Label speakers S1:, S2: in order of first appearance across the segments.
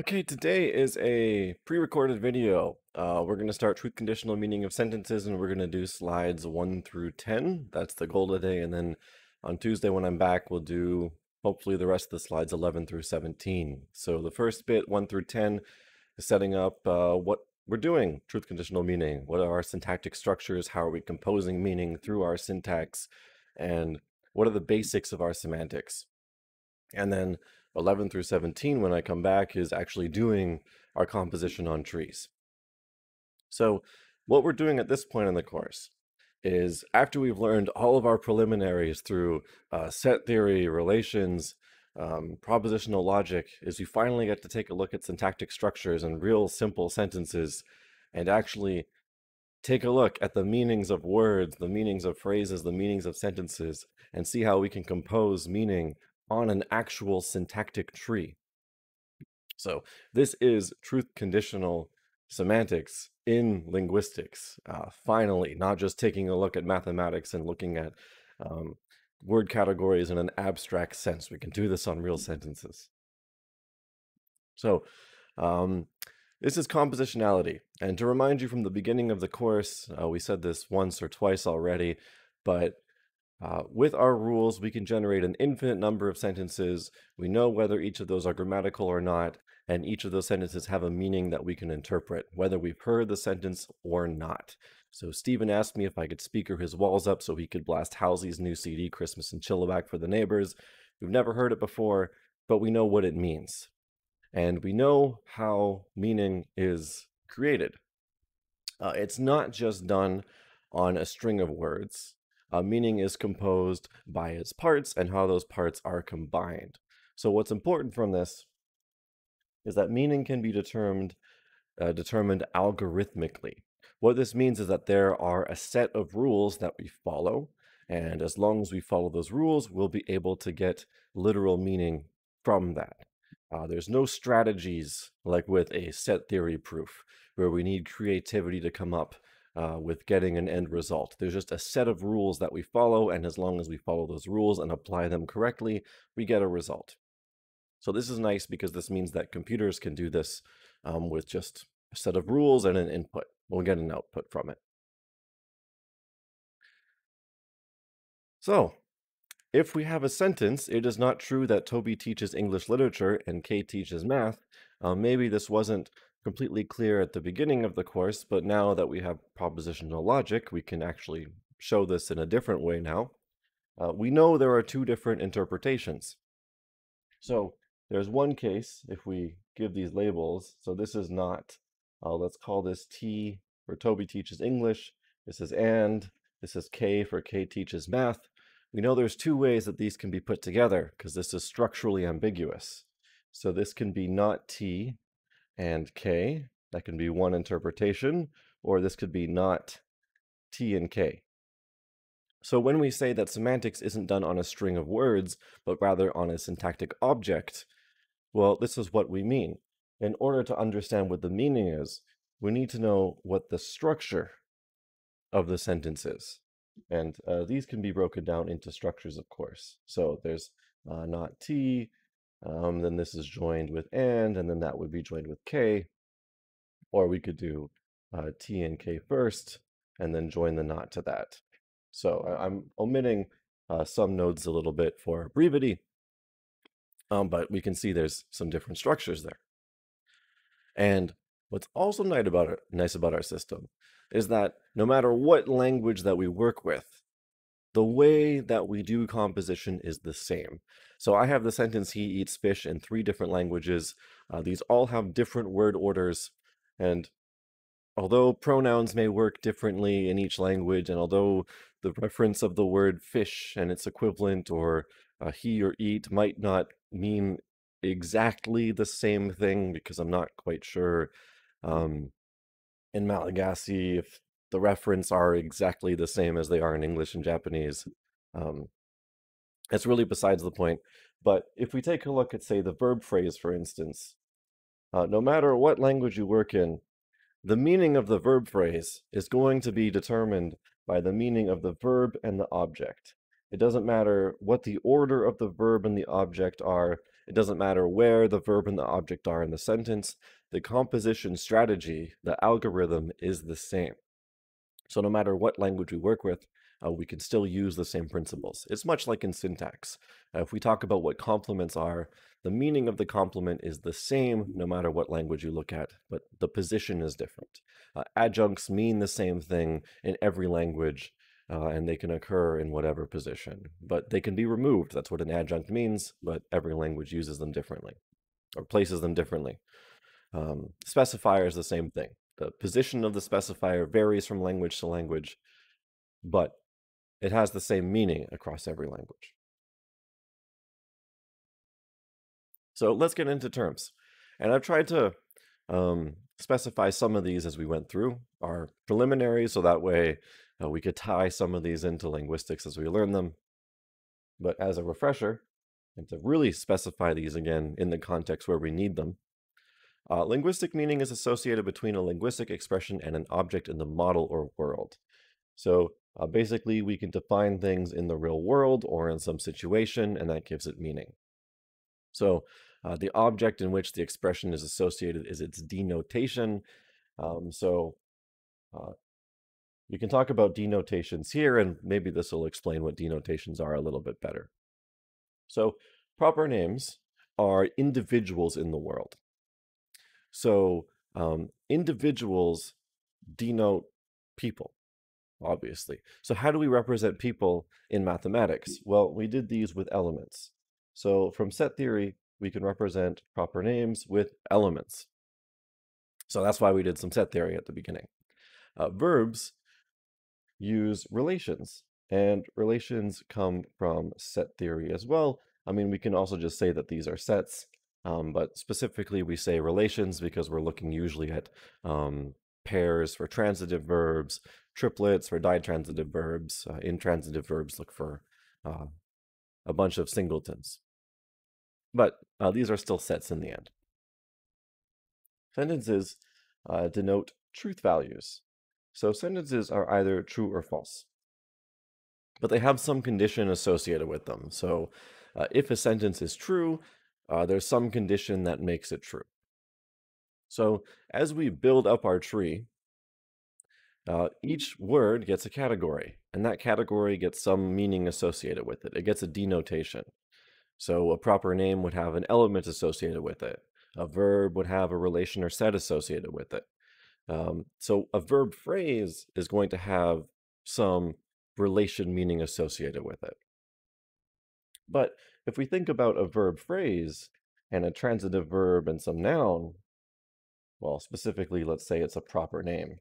S1: Okay, today is a pre-recorded video. Uh, we're going to start truth conditional meaning of sentences and we're going to do slides 1 through 10. That's the goal today. And then on Tuesday when I'm back, we'll do hopefully the rest of the slides 11 through 17. So the first bit, 1 through 10, is setting up uh, what we're doing, truth conditional meaning. What are our syntactic structures? How are we composing meaning through our syntax? And what are the basics of our semantics? And then 11 through 17 when I come back is actually doing our composition on trees. So what we're doing at this point in the course is after we've learned all of our preliminaries through uh, set theory, relations, um, propositional logic, is we finally get to take a look at syntactic structures and real simple sentences and actually take a look at the meanings of words, the meanings of phrases, the meanings of sentences, and see how we can compose meaning on an actual syntactic tree. So this is truth conditional semantics in linguistics. Uh, finally, not just taking a look at mathematics and looking at um, word categories in an abstract sense. We can do this on real sentences. So um, this is compositionality. And to remind you from the beginning of the course, uh, we said this once or twice already, but uh, with our rules, we can generate an infinite number of sentences. We know whether each of those are grammatical or not, and each of those sentences have a meaning that we can interpret, whether we've heard the sentence or not. So Stephen asked me if I could speaker his walls up so he could blast Halsey's new CD, Christmas in Chilliwack for the neighbors. We've never heard it before, but we know what it means. And we know how meaning is created. Uh, it's not just done on a string of words uh, meaning is composed by its parts and how those parts are combined. So what's important from this is that meaning can be determined uh, determined algorithmically. What this means is that there are a set of rules that we follow, and as long as we follow those rules, we'll be able to get literal meaning from that. Uh, there's no strategies like with a set theory proof, where we need creativity to come up uh, with getting an end result. There's just a set of rules that we follow, and as long as we follow those rules and apply them correctly, we get a result. So this is nice because this means that computers can do this um, with just a set of rules and an input. We'll get an output from it. So, if we have a sentence, it is not true that Toby teaches English literature and Kay teaches math. Uh, maybe this wasn't completely clear at the beginning of the course, but now that we have propositional logic, we can actually show this in a different way now. Uh, we know there are two different interpretations. So there's one case, if we give these labels, so this is not, uh, let's call this T for Toby teaches English, this is and, this is K for Kay teaches math. We know there's two ways that these can be put together because this is structurally ambiguous. So this can be not T and K. That can be one interpretation, or this could be not T and K. So when we say that semantics isn't done on a string of words, but rather on a syntactic object, well, this is what we mean. In order to understand what the meaning is, we need to know what the structure of the sentence is. And uh, these can be broken down into structures, of course. So there's uh, not T, um, then this is joined with and, and then that would be joined with k. Or we could do uh, t and k first, and then join the not to that. So I, am omitting uh, some nodes a little bit for brevity, um, but we can see there's some different structures there. And what's also nice about, it, nice about our system is that no matter what language that we work with, the way that we do composition is the same. So I have the sentence he eats fish in three different languages. Uh, these all have different word orders. And although pronouns may work differently in each language, and although the reference of the word fish and its equivalent or uh, he or eat might not mean exactly the same thing because I'm not quite sure um, in Malagasy if the reference are exactly the same as they are in English and Japanese. Um, it's really besides the point. But if we take a look at, say, the verb phrase, for instance, uh, no matter what language you work in, the meaning of the verb phrase is going to be determined by the meaning of the verb and the object. It doesn't matter what the order of the verb and the object are. It doesn't matter where the verb and the object are in the sentence, the composition strategy, the algorithm is the same. So no matter what language we work with, uh, we can still use the same principles. It's much like in syntax. Uh, if we talk about what complements are, the meaning of the complement is the same no matter what language you look at, but the position is different. Uh, adjuncts mean the same thing in every language, uh, and they can occur in whatever position, but they can be removed. That's what an adjunct means, but every language uses them differently or places them differently. Um, specifier is the same thing. The position of the specifier varies from language to language, but it has the same meaning across every language. So let's get into terms. And I've tried to um, specify some of these as we went through our preliminary, so that way uh, we could tie some of these into linguistics as we learn them. But as a refresher, and to really specify these again in the context where we need them, uh, linguistic meaning is associated between a linguistic expression and an object in the model or world. So uh, basically, we can define things in the real world or in some situation, and that gives it meaning. So uh, the object in which the expression is associated is its denotation. Um, so uh, you can talk about denotations here, and maybe this will explain what denotations are a little bit better. So proper names are individuals in the world. So um, individuals denote people obviously. So how do we represent people in mathematics? Well, we did these with elements. So from set theory, we can represent proper names with elements. So that's why we did some set theory at the beginning. Uh, verbs use relations, and relations come from set theory as well. I mean, we can also just say that these are sets, um, but specifically we say relations because we're looking usually at um, pairs for transitive verbs, triplets for ditransitive verbs. Uh, intransitive verbs look for uh, a bunch of singletons. But uh, these are still sets in the end. Sentences uh, denote truth values. So sentences are either true or false. But they have some condition associated with them. So uh, if a sentence is true, uh, there's some condition that makes it true. So as we build up our tree, uh, each word gets a category, and that category gets some meaning associated with it. It gets a denotation. So a proper name would have an element associated with it. A verb would have a relation or set associated with it. Um, so a verb phrase is going to have some relation meaning associated with it. But if we think about a verb phrase and a transitive verb and some noun, well, specifically, let's say it's a proper name.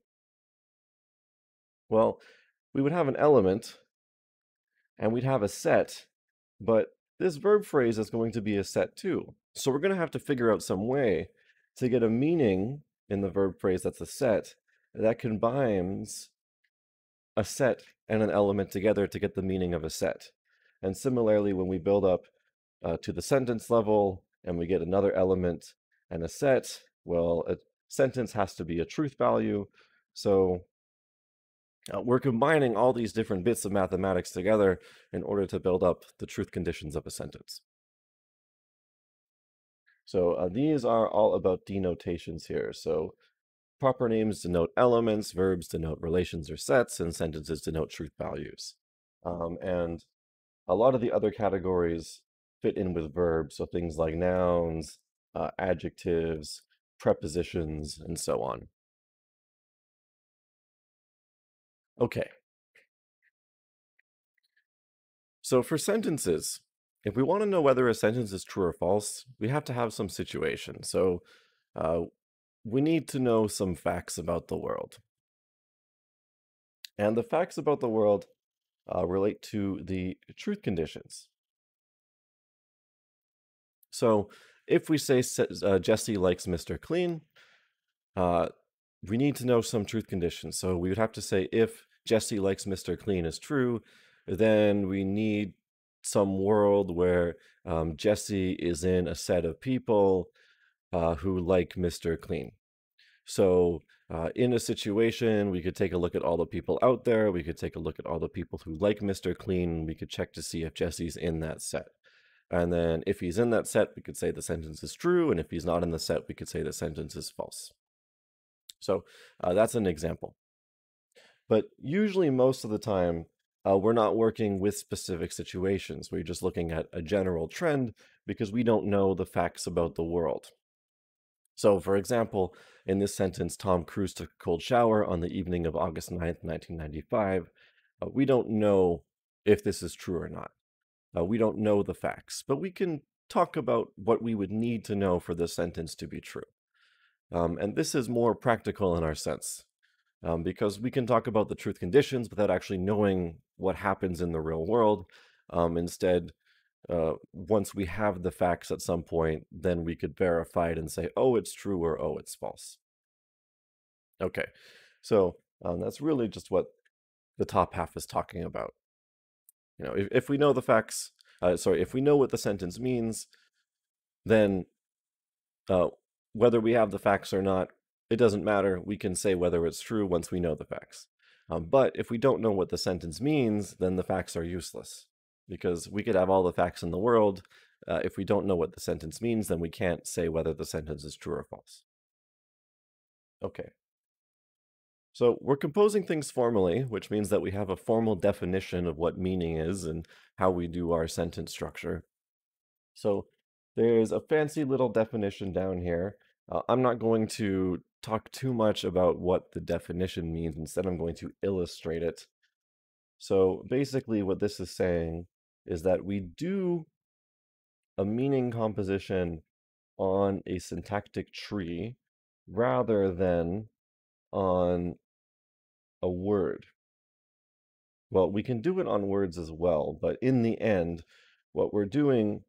S1: Well, we would have an element and we'd have a set, but this verb phrase is going to be a set too. So we're going to have to figure out some way to get a meaning in the verb phrase that's a set that combines a set and an element together to get the meaning of a set. And similarly, when we build up uh, to the sentence level and we get another element and a set, well, a sentence has to be a truth value. So uh, we're combining all these different bits of mathematics together in order to build up the truth conditions of a sentence. So uh, these are all about denotations here. So proper names denote elements, verbs denote relations or sets, and sentences denote truth values. Um, and a lot of the other categories fit in with verbs, so things like nouns, uh, adjectives, prepositions, and so on. Okay. So for sentences, if we want to know whether a sentence is true or false, we have to have some situation. So uh, we need to know some facts about the world. And the facts about the world uh, relate to the truth conditions. So if we say uh, Jesse likes Mr. Clean, uh, we need to know some truth conditions. So we would have to say if Jesse likes Mr. Clean is true, then we need some world where um, Jesse is in a set of people uh, who like Mr. Clean. So uh, in a situation, we could take a look at all the people out there. We could take a look at all the people who like Mr. Clean. We could check to see if Jesse's in that set. And then if he's in that set, we could say the sentence is true. And if he's not in the set, we could say the sentence is false. So uh, that's an example. But usually, most of the time, uh, we're not working with specific situations. We're just looking at a general trend because we don't know the facts about the world. So, for example, in this sentence, Tom Cruise took a cold shower on the evening of August 9th, 1995. Uh, we don't know if this is true or not. Uh, we don't know the facts, but we can talk about what we would need to know for this sentence to be true. Um, and this is more practical in our sense um, because we can talk about the truth conditions without actually knowing what happens in the real world. Um, instead, uh, once we have the facts at some point, then we could verify it and say, oh, it's true or oh, it's false. Okay, so um, that's really just what the top half is talking about. You know, if, if we know the facts, uh, sorry, if we know what the sentence means, then uh, whether we have the facts or not, it doesn't matter. We can say whether it's true once we know the facts. Um, but if we don't know what the sentence means, then the facts are useless because we could have all the facts in the world. Uh, if we don't know what the sentence means, then we can't say whether the sentence is true or false. Okay. So we're composing things formally, which means that we have a formal definition of what meaning is and how we do our sentence structure. So there's a fancy little definition down here. Uh, I'm not going to talk too much about what the definition means. Instead, I'm going to illustrate it. So basically what this is saying is that we do a meaning composition on a syntactic tree rather than on a word. Well, we can do it on words as well, but in the end, what we're doing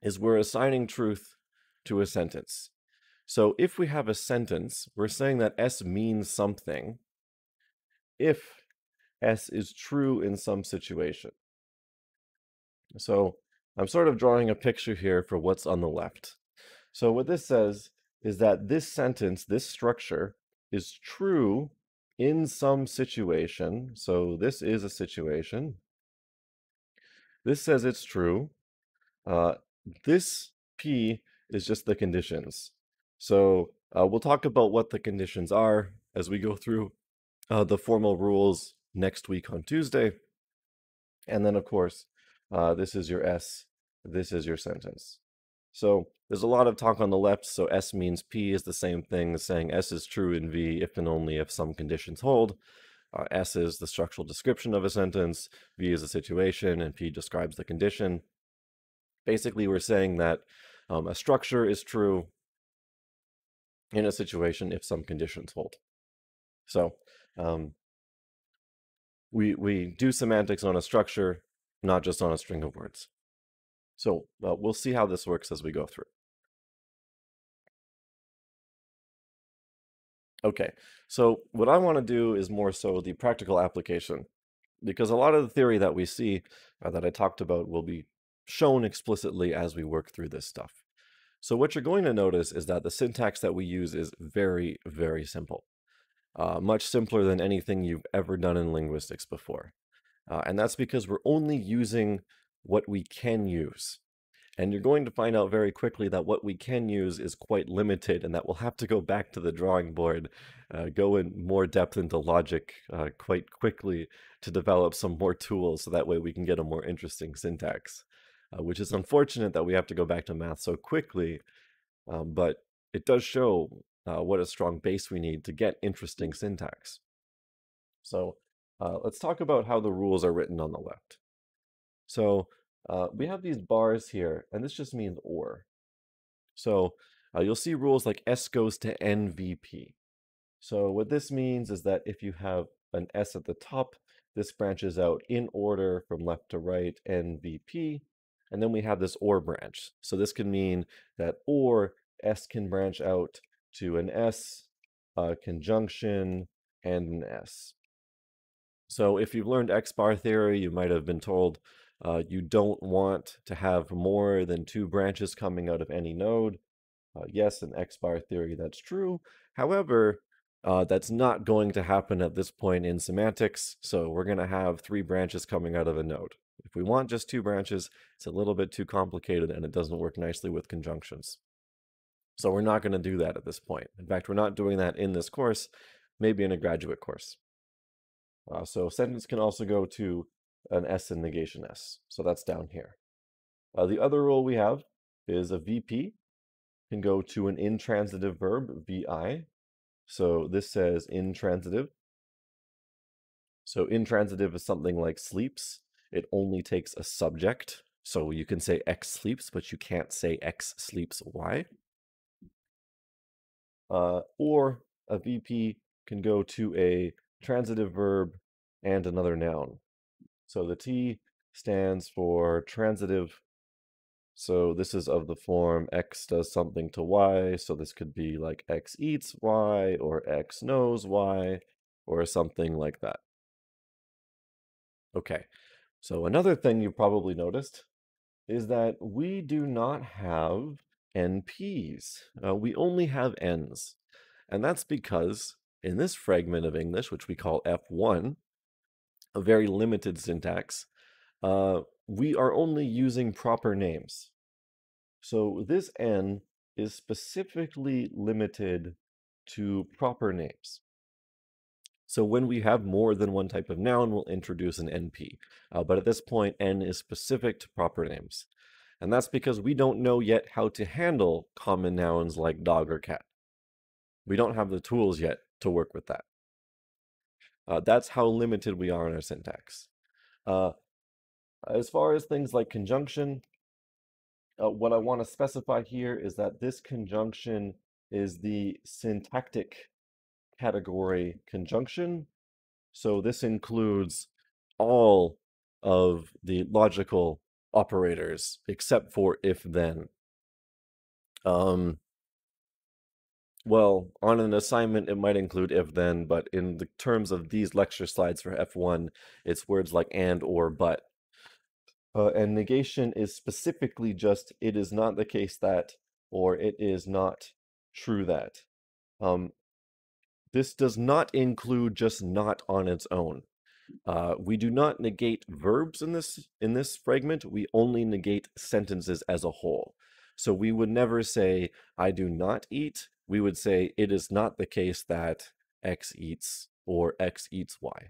S1: is we're assigning truth to a sentence. So if we have a sentence, we're saying that S means something if S is true in some situation. So I'm sort of drawing a picture here for what's on the left. So what this says is that this sentence, this structure, is true in some situation. So this is a situation. This says it's true. Uh, this P is just the conditions. So uh, we'll talk about what the conditions are as we go through uh, the formal rules next week on Tuesday. And then, of course, uh, this is your S, this is your sentence. So there's a lot of talk on the left, so S means P is the same thing as saying S is true in V if and only if some conditions hold. Uh, S is the structural description of a sentence, V is a situation, and P describes the condition. Basically, we're saying that um, a structure is true in a situation if some conditions hold. So um, we, we do semantics on a structure, not just on a string of words. So uh, we'll see how this works as we go through. Okay, so what I want to do is more so the practical application, because a lot of the theory that we see uh, that I talked about will be shown explicitly as we work through this stuff. So what you're going to notice is that the syntax that we use is very, very simple. Uh, much simpler than anything you've ever done in linguistics before. Uh, and that's because we're only using what we can use. And you're going to find out very quickly that what we can use is quite limited and that we'll have to go back to the drawing board, uh, go in more depth into logic uh, quite quickly to develop some more tools so that way we can get a more interesting syntax uh, which is unfortunate that we have to go back to math so quickly, um, but it does show uh, what a strong base we need to get interesting syntax. So uh, let's talk about how the rules are written on the left. So uh, we have these bars here, and this just means or. So uh, you'll see rules like S goes to NVP. So what this means is that if you have an S at the top, this branches out in order from left to right, NVP, and then we have this OR branch. So this can mean that OR S can branch out to an S, a conjunction, and an S. So if you've learned X-bar theory, you might have been told uh, you don't want to have more than two branches coming out of any node. Uh, yes, in X-bar theory, that's true. However, uh, that's not going to happen at this point in semantics. So we're going to have three branches coming out of a node. If we want just two branches, it's a little bit too complicated and it doesn't work nicely with conjunctions. So we're not going to do that at this point. In fact, we're not doing that in this course, maybe in a graduate course. Uh, so sentence can also go to an S in negation S. So that's down here. Uh, the other rule we have is a VP can go to an intransitive verb, VI. So this says intransitive. So intransitive is something like sleeps. It only takes a subject. So you can say X sleeps, but you can't say X sleeps Y. Uh, or a VP can go to a transitive verb and another noun. So the T stands for transitive. So this is of the form X does something to Y. So this could be like X eats Y or X knows Y or something like that. Okay, so another thing you probably noticed is that we do not have NPs. Uh, we only have Ns. And that's because in this fragment of English, which we call F1, a very limited syntax, uh, we are only using proper names. So this N is specifically limited to proper names. So when we have more than one type of noun, we'll introduce an NP. Uh, but at this point, N is specific to proper names. And that's because we don't know yet how to handle common nouns like dog or cat. We don't have the tools yet to work with that. Uh, that's how limited we are in our syntax. Uh, as far as things like conjunction, uh, what I want to specify here is that this conjunction is the syntactic category conjunction. So this includes all of the logical operators except for if then. Um, well, on an assignment, it might include if then, but in the terms of these lecture slides for F1, it's words like and or but. Uh, and negation is specifically just it is not the case that or it is not true that. Um, this does not include just not on its own. Uh, we do not negate verbs in this in this fragment. We only negate sentences as a whole. So we would never say I do not eat. We would say it is not the case that X eats or X eats Y.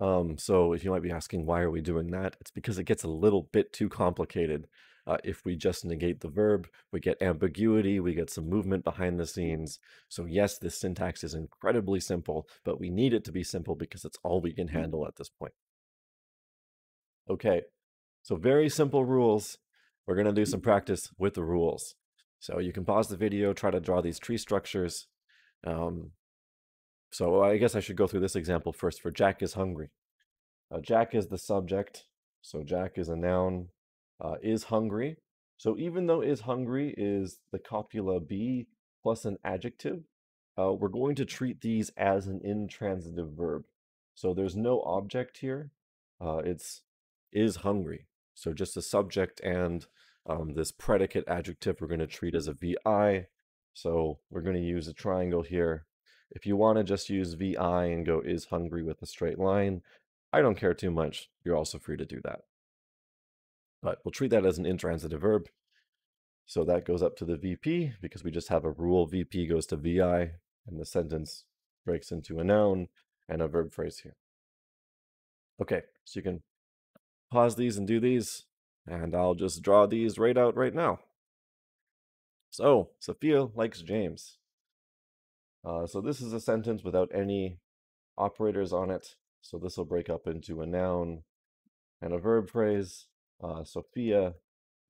S1: Um, so if you might be asking why are we doing that, it's because it gets a little bit too complicated. Uh, if we just negate the verb, we get ambiguity, we get some movement behind the scenes. So yes, this syntax is incredibly simple, but we need it to be simple because it's all we can mm-hmm. handle at this point. Okay, so very simple rules. We're going to do some practice with the rules. So you can pause the video, try to draw these tree structures. Um, so I guess I should go through this example first for Jack is hungry. Uh, Jack is the subject. So Jack is a noun uh, is hungry. So even though is hungry is the copula be plus an adjective, uh, we're going to treat these as an intransitive verb. So there's no object here. Uh, it's is hungry. So just a subject and um, this predicate adjective we're going to treat as a VI. So we're going to use a triangle here. If you want to just use VI and go is hungry with a straight line, I don't care too much. You're also free to do that. But we'll treat that as an intransitive verb. So that goes up to the VP because we just have a rule VP goes to VI and the sentence breaks into a noun and a verb phrase here. Okay, so you can pause these and do these, and I'll just draw these right out right now. So, Sophia likes James. Uh, so this is a sentence without any operators on it. So this will break up into a noun and a verb phrase. Uh, Sophia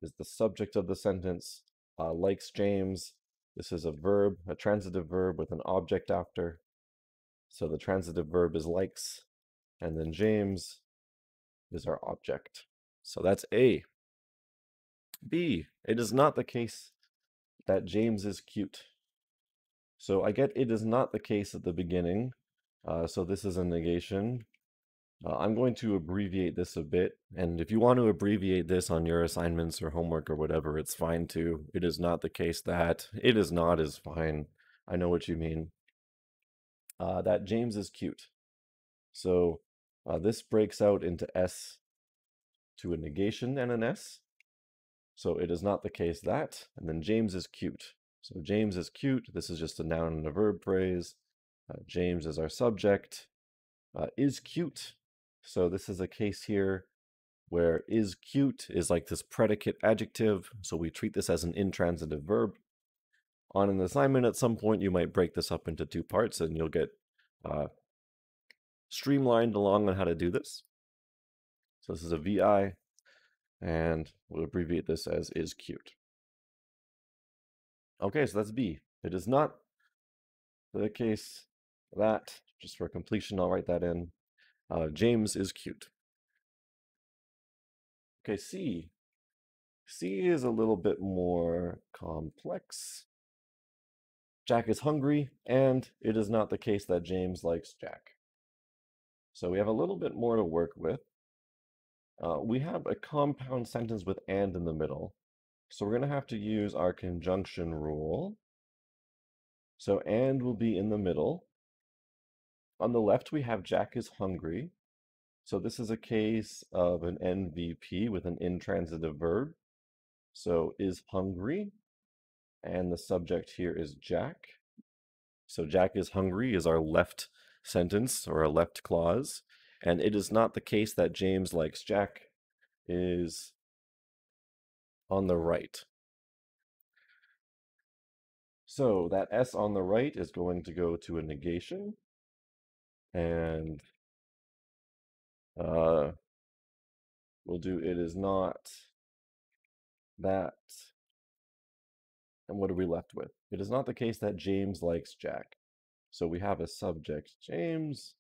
S1: is the subject of the sentence, uh, likes James. This is a verb, a transitive verb with an object after. So the transitive verb is likes, and then James is our object. So that's A. B, it is not the case that James is cute. So I get it is not the case at the beginning. Uh, so this is a negation. Uh, I'm going to abbreviate this a bit, and if you want to abbreviate this on your assignments or homework or whatever, it's fine too. It is not the case that it is not is fine. I know what you mean. Uh, that James is cute. So Uh, this breaks out into S to a negation and an S. So it is not the case that. And then James is cute. So James is cute. This is just a noun and a verb phrase. Uh, James is our subject. Uh, is cute. So this is a case here where is cute is like this predicate adjective. So we treat this as an intransitive verb. On an assignment at some point, you might break this up into two parts and you'll get uh, streamlined along on how to do this. So this is a VI, and we'll abbreviate this as is cute. Okay, so that's B. It is not the case that, just for completion, I'll write that in. Uh, James is cute. Okay, C. C is a little bit more complex. Jack is hungry, and it is not the case that James likes Jack. So we have a little bit more to work with. Uh, we have a compound sentence with and in the middle. So we're going to have to use our conjunction rule. So and will be in the middle. On the left, we have Jack is hungry. So this is a case of an NVP with an intransitive verb. So is hungry, and the subject here is Jack. So Jack is hungry is our left sentence or a left clause. And it is not the case that James likes Jack is on the right. So that S on the right is going to go to a negation. And uh, we'll do it is not that. And what are we left with? It is not the case that James likes Jack. So we have a subject, James,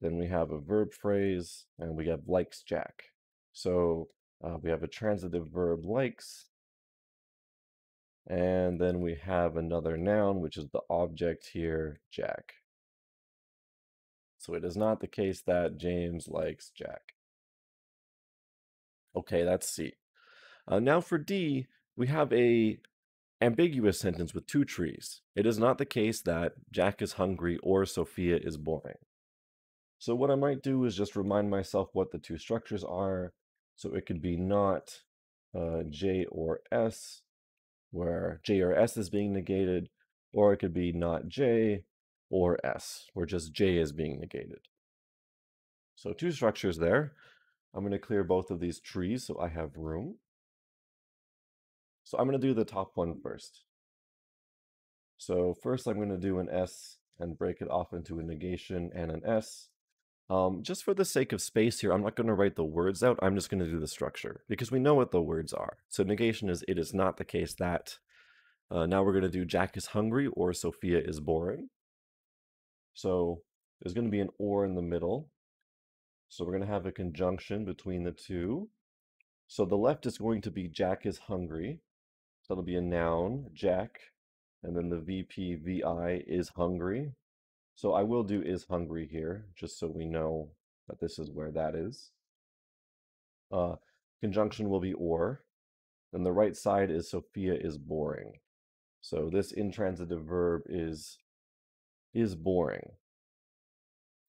S1: then we have a verb phrase, and we have likes Jack. So uh, we have a transitive verb likes, and then we have another noun, which is the object here, Jack. So it is not the case that James likes Jack. Okay, that's C. Uh, now for D, we have a ambiguous sentence with two trees. It is not the case that Jack is hungry or Sophia is boring. So what I might do is just remind myself what the two structures are. So it could be not uh, J or S, where J or S is being negated, or it could be not J or S, where just J is being negated. So two structures there. I'm going to clear both of these trees so I have room. So I'm going to do the top one first. So first I'm going to do an S and break it off into a negation and an S. Um, just for the sake of space here, I'm not going to write the words out. I'm just going to do the structure because we know what the words are. So negation is it is not the case that. Uh, now we're going to do Jack is hungry or Sophia is boring. So there's going to be an or in the middle. So we're going to have a conjunction between the two. So the left is going to be Jack is hungry. So it'll be a noun, Jack, and then the VP VI is hungry. So I will do is hungry here, just so we know that this is where that is. Uh, conjunction will be or. Then the right side is Sophia is boring. So this intransitive verb is is boring.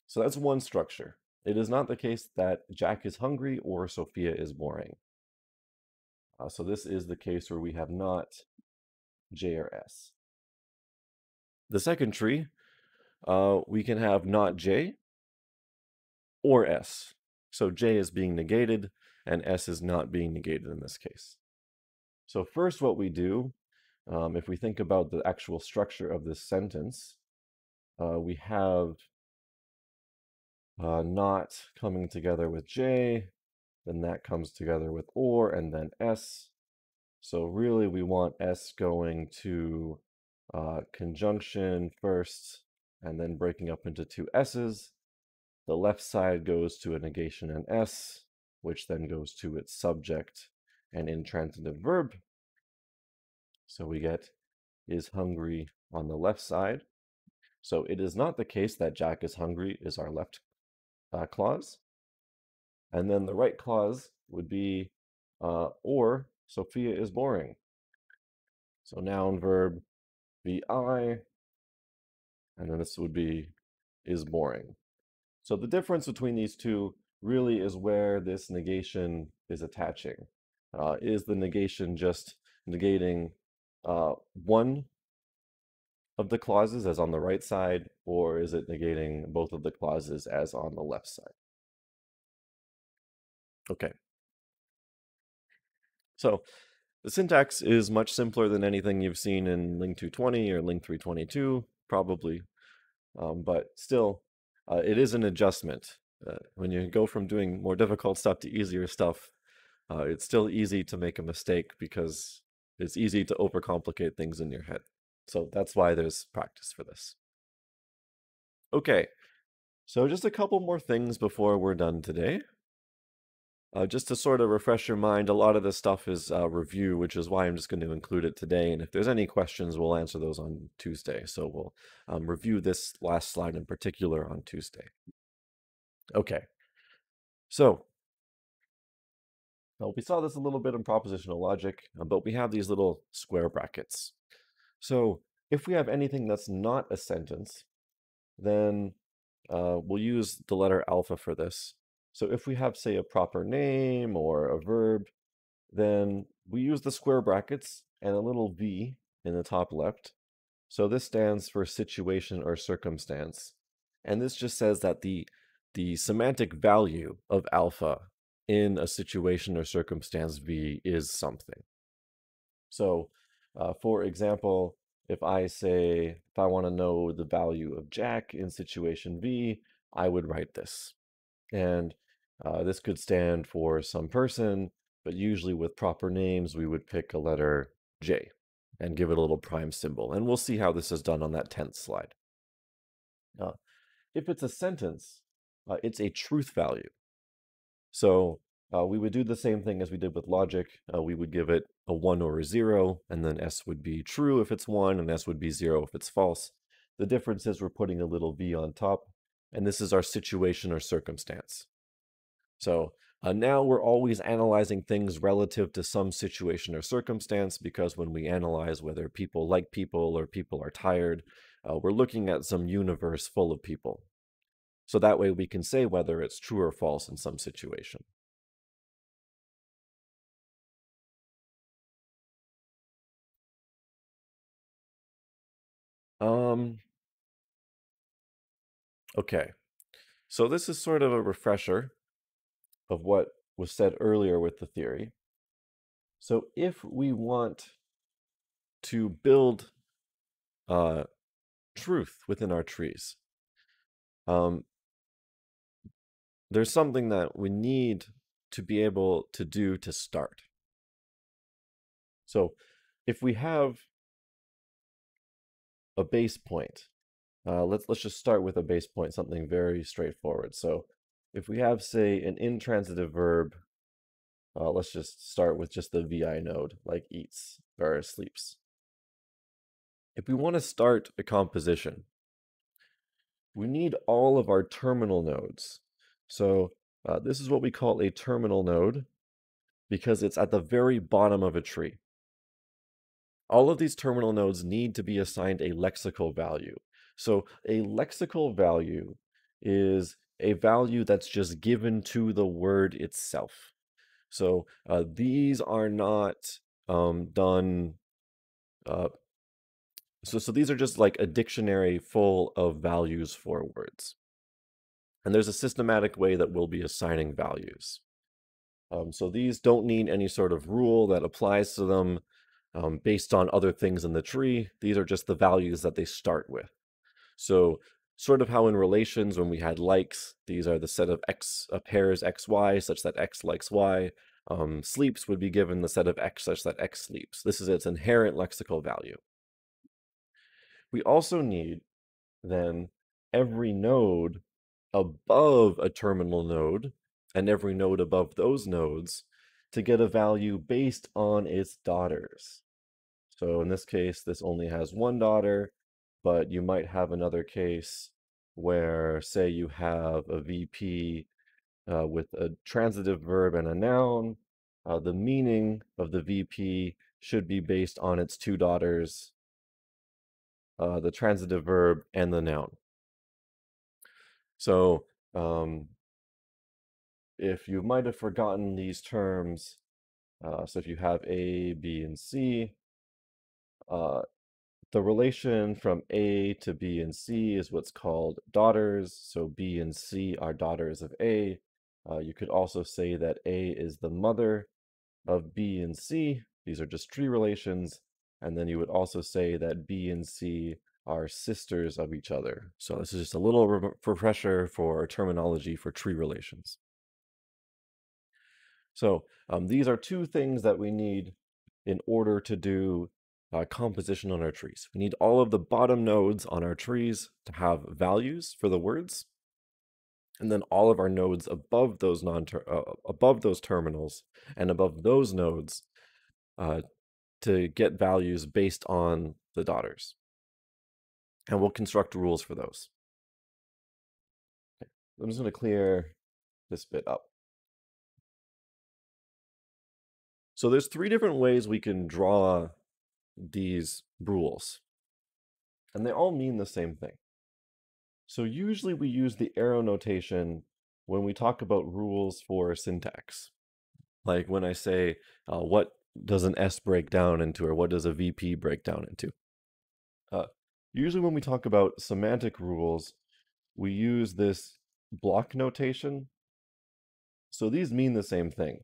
S1: So that's one structure. It is not the case that Jack is hungry or Sophia is boring. Uh, so this is the case where we have not J or S. The second tree, uh, we can have not J or S. So J is being negated and S is not being negated in this case. So first what we do, um, if we think about the actual structure of this sentence, uh, we have uh, not coming together with J, then that comes together with or and then s. So really we want s going to uh, conjunction first and then breaking up into two s's. The left side goes to a negation and s, which then goes to its subject and intransitive verb. So we get is hungry on the left side. So it is not the case that Jack is hungry is our left uh, clause. And then the right clause would be uh, or Sophia is boring. So noun, verb, VI, and then this would be is boring. So the difference between these two really is where this negation is attaching. Uh, is the negation just negating uh, one of the clauses as on the right side, or is it negating both of the clauses as on the left side? Okay. So the syntax is much simpler than anything you've seen in Ling 220 or Ling 322, probably. Um, but still, uh, it is an adjustment. Uh, when you go from doing more difficult stuff to easier stuff, uh, it's still easy to make a mistake because it's easy to overcomplicate things in your head. So that's why there's practice for this. Okay, so just a couple more things before we're done today. Uh, just to sort of refresh your mind, a lot of this stuff is uh, review, which is why I'm just going to include it today. And if there's any questions, we'll answer those on Tuesday. So we'll um, review this last slide in particular on Tuesday. Okay, so well, we saw this a little bit in propositional logic, uh, but we have these little square brackets. So if we have anything that's not a sentence, then uh, we'll use the letter alpha for this. So if we have, say, a proper name or a verb, then we use the square brackets and a little v in the top left. So this stands for situation or circumstance. And this just says that the, the semantic value of alpha in a situation or circumstance v is something. So uh, for example, if I say, if I want to know the value of Jack in situation v, I would write this. And uh, this could stand for some person, but usually with proper names, we would pick a letter J and give it a little prime symbol. And we'll see how this is done on that 10th slide. Uh, if it's a sentence, uh, it's a truth value. So uh, we would do the same thing as we did with logic. Uh, we would give it a 1 or a 0, and then S would be true if it's 1, and S would be 0 if it's false. The difference is we're putting a little v on top, and this is our situation or circumstance. So uh, now we're always analyzing things relative to some situation or circumstance because when we analyze whether people like people or people are tired, uh, we're looking at some universe full of people. So that way we can say whether it's true or false in some situation. Um, okay, so this is sort of a refresher of what was said earlier with the theory. So if we want to build uh, truth within our trees, um, there's something that we need to be able to do to start. So if we have a base point, uh, let's let's just start with a base point, something very straightforward. So if we have, say, an intransitive verb, uh, let's just start with just the VI node, like eats or sleeps. If we want to start a composition, we need all of our terminal nodes. So uh, this is what we call a terminal node because it's at the very bottom of a tree. All of these terminal nodes need to be assigned a lexical value. So a lexical value is a value that's just given to the word itself. So uh, these are not um, done. Uh, so, so these are just like a dictionary full of values for words. And there's a systematic way that we'll be assigning values. Um, so these don't need any sort of rule that applies to them um, based on other things in the tree. These are just the values that they start with. So sort of how in relations when we had likes, these are the set of x uh, pairs xy such that x likes y. Um, sleeps would be given the set of x such that x sleeps. This is its inherent lexical value. We also need then every node above a terminal node and every node above those nodes to get a value based on its daughters. So in this case, this only has one daughter, but you might have another case where, say, you have a VP uh, with a transitive verb and a noun. Uh, the meaning of the VP should be based on its two daughters, uh, the transitive verb and the noun. So um, if you might have forgotten these terms, uh, so if you have A, B, and C, uh, the relation from A to B and C is what's called daughters. So B and C are daughters of A. Uh, you could also say that A is the mother of B and C. These are just tree relations. And then you would also say that B and C are sisters of each other. So this is just a little refresher for terminology for tree relations. So um, these are two things that we need in order to do uh, composition on our trees. We need all of the bottom nodes on our trees to have values for the words, and then all of our nodes above those non uh, above those terminals and above those nodes uh, to get values based on the daughters and we'll construct rules for those. Okay. I'm just going to clear this bit up. So there's three different ways we can draw these rules, and they all mean the same thing. So usually we use the arrow notation when we talk about rules for syntax. Like when I say, uh, what does an S break down into, or what does a VP break down into? Uh, Usually when we talk about semantic rules, we use this block notation. So these mean the same thing,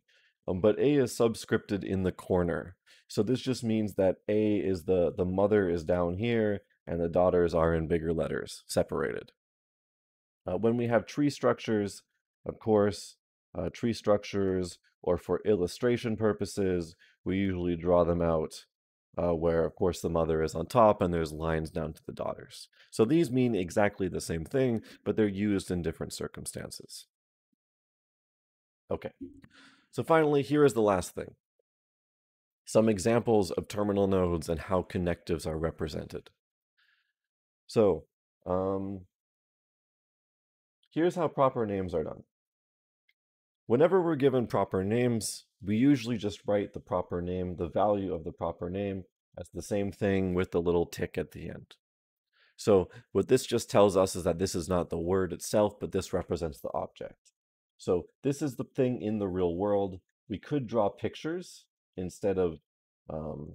S1: um, but A is subscripted in the corner. So this just means that A is the, the mother is down here and the daughters are in bigger letters, separated. Uh, when we have tree structures, of course, uh, tree structures, or for illustration purposes, we usually draw them out uh, where of course the mother is on top and there's lines down to the daughters. So these mean exactly the same thing, but they're used in different circumstances. Okay, so finally, here is the last thing. Some examples of terminal nodes and how connectives are represented. So, um, here's how proper names are done. Whenever we're given proper names, we usually just write the proper name, the value of the proper name, as the same thing with the little tick at the end. So what this just tells us is that this is not the word itself, but this represents the object. So this is the thing in the real world. We could draw pictures instead of um,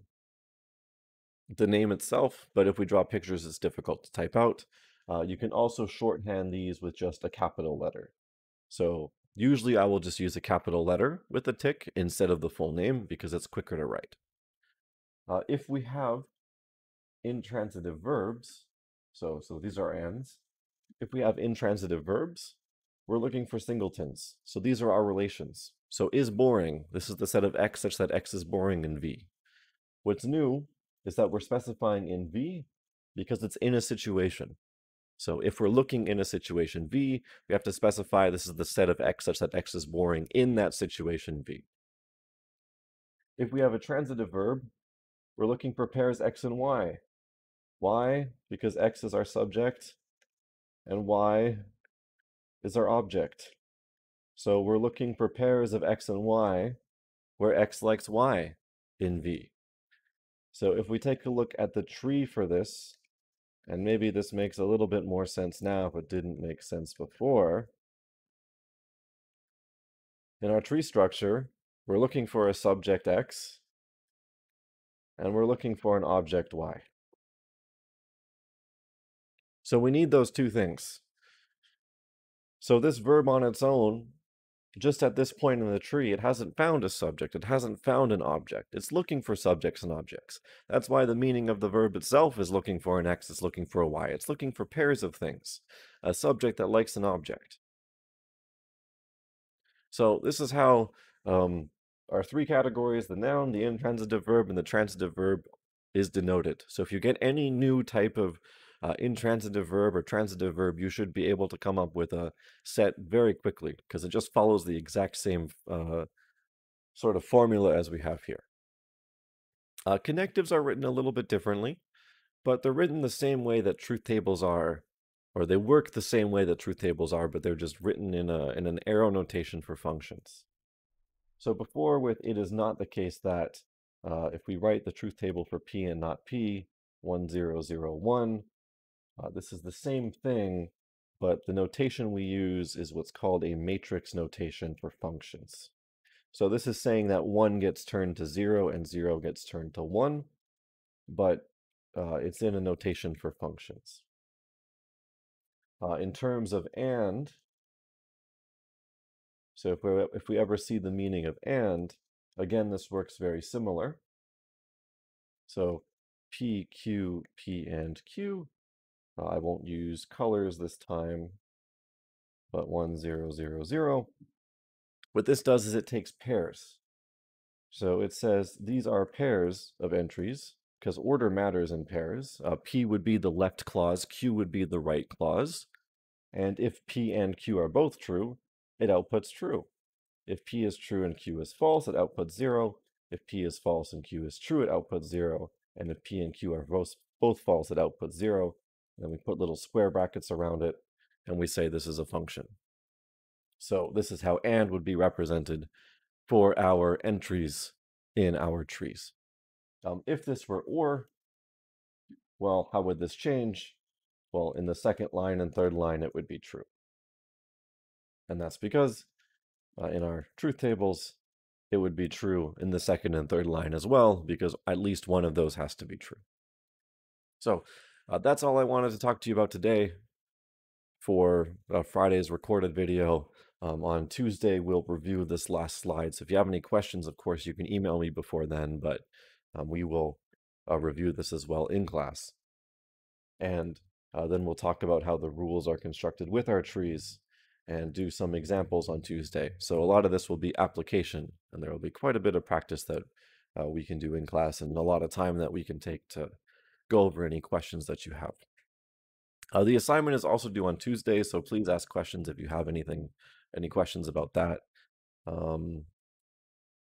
S1: the name itself, but if we draw pictures, it's difficult to type out. Uh, you can also shorthand these with just a capital letter. So Usually I will just use a capital letter with a tick instead of the full name because it's quicker to write. Uh, if we have intransitive verbs, so, so these are ands, if we have intransitive verbs, we're looking for singletons. So these are our relations. So is boring, this is the set of x such that x is boring in V. What's new is that we're specifying in V because it's in a situation. So if we're looking in a situation V, we have to specify this is the set of X such that X is boring in that situation V. If we have a transitive verb, we're looking for pairs X and Y. Why? Because X is our subject and Y is our object. So we're looking for pairs of X and Y where X likes Y in V. So if we take a look at the tree for this, and maybe this makes a little bit more sense now, if it didn't make sense before. In our tree structure, we're looking for a subject X, and we're looking for an object Y. So we need those two things. So this verb on its own just at this point in the tree, it hasn't found a subject. It hasn't found an object. It's looking for subjects and objects. That's why the meaning of the verb itself is looking for an X, it's looking for a Y. It's looking for pairs of things, a subject that likes an object. So this is how um, our three categories, the noun, the intransitive verb, and the transitive verb is denoted. So if you get any new type of uh, intransitive verb or transitive verb, you should be able to come up with a set very quickly because it just follows the exact same uh, sort of formula as we have here. Uh, connectives are written a little bit differently, but they're written the same way that truth tables are, or they work the same way that truth tables are, but they're just written in, a, in an arrow notation for functions. So before with it is not the case that uh, if we write the truth table for p and not p, 1001, uh, this is the same thing, but the notation we use is what's called a matrix notation for functions. So this is saying that 1 gets turned to 0 and 0 gets turned to 1, but uh, it's in a notation for functions. Uh, in terms of AND, so if we, if we ever see the meaning of AND, again, this works very similar. So P, Q, P, and Q. Uh, I won't use colors this time, but 1, 0, 0, 0. What this does is it takes pairs. So it says these are pairs of entries because order matters in pairs. Uh, P would be the left clause, Q would be the right clause. And if P and Q are both true, it outputs true. If P is true and Q is false, it outputs 0. If P is false and Q is true, it outputs 0. And if P and Q are both, both false, it outputs 0. And we put little square brackets around it, and we say this is a function. So this is how AND would be represented for our entries in our trees. Um, if this were OR, well, how would this change? Well, in the second line and third line, it would be true. And that's because uh, in our truth tables, it would be true in the second and third line as well, because at least one of those has to be true. So uh, that's all I wanted to talk to you about today for uh, Friday's recorded video. Um, on Tuesday, we'll review this last slide. So if you have any questions, of course, you can email me before then, but um, we will uh, review this as well in class. And uh, then we'll talk about how the rules are constructed with our trees and do some examples on Tuesday. So a lot of this will be application, and there will be quite a bit of practice that uh, we can do in class and a lot of time that we can take to go over any questions that you have. Uh, the assignment is also due on Tuesday, so please ask questions if you have anything any questions about that. Um,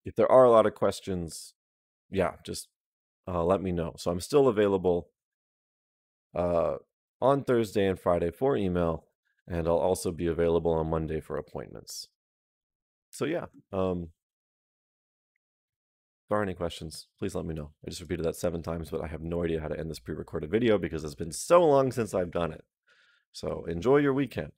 S1: if there are a lot of questions, yeah, just uh, let me know. So I'm still available uh, on Thursday and Friday for email, and I'll also be available on Monday for appointments. So yeah, um, there are any questions, please let me know. I just repeated that seven times, but I have no idea how to end this pre-recorded video because it's been so long since I've done it. So enjoy your weekend.